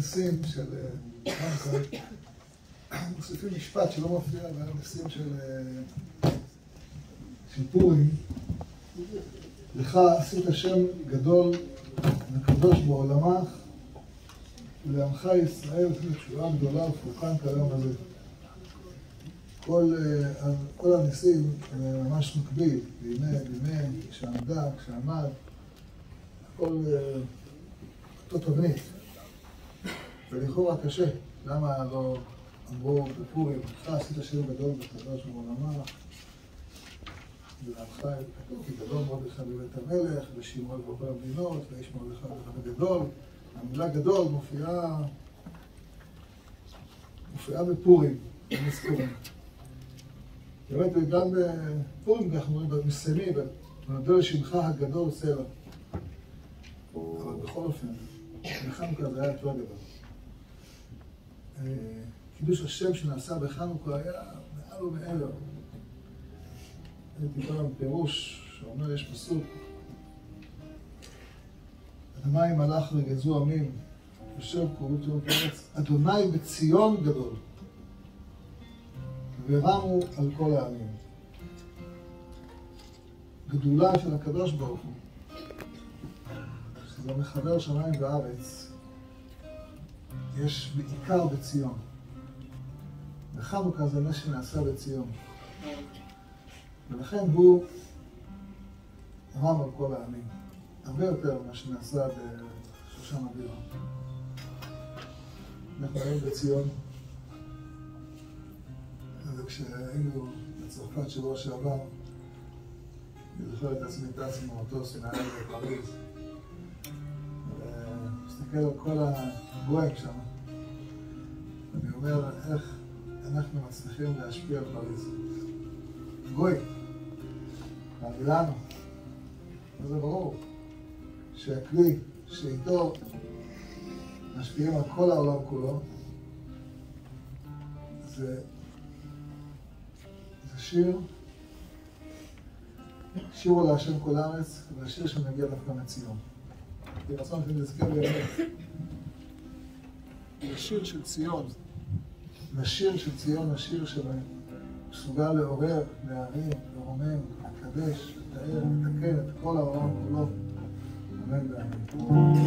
הניסים של חנוכה, מוסיפים משפט שלא מופיע בניסים של פורים. לך עשית שם גדול וקדוש בעולמך, ולעמך ישראל עשית תשובה גדולה ופורקן כיום הזה. כל, כל הניסים ממש מקביל, בימי, בימי, כשעמדה, כשעמד, הכל אותו תבנית. ולכאורה קשה, למה לא אמרו בפורים, לך עשית שם גדול וקדוש בעולמך, ולעמך כתוב כי גדול מרדכי בבית המלך, ושמעון בכל המדינות, ואיש מרדכי בבית הגדול. המילה גדול מופיעה מופיעה בפורים, במזכורים. באמת, גם בפורים אנחנו במסיימים, ונודע לשמך הגדול סלע. אבל בכל אופן, בחנוכה זה היה יותר גדול. קידוש השם שנעשה בחנוכה היה מעל ומעבר. הייתי פעם פירוש שאומר, יש פסוק, אדוני מלאך וגזו עמים, יושב קורות יום פרץ, אדוני בציון גדול, ורמו על כל העמים. גדולה של הקדוש ברוך הוא, שזה מחבר שמיים וארץ, יש בעיקר בציון. וחנוכה זה נס שנעשה בציון. ולכן הוא רם על כל העמים. הרבה יותר ממה שנעשה בשושן הבירה. אנחנו היום בציון, וכשהיינו בצרפת שבוע שעבר, אני זוכר את עצמי טס עם המטוס מעל לפריז, ומסתכל על כל הגויים שם, ואני אומר, איך אנחנו מצליחים להשפיע על פריז. גוי, לנו. וזה ברור שהכלי שאיתו משפיעים על כל העולם כולו זה, זה שיר, שירו להשם כל הארץ, והשיר שמגיע דווקא מציון. כי רצון שנזכה באמת לשיר של ציון, לשיר של ציון, השיר שמסוגל לעורר, להרים, לרומם, לקדש, לתאר, לתקן את כל העולם כולו. אמן ואמן.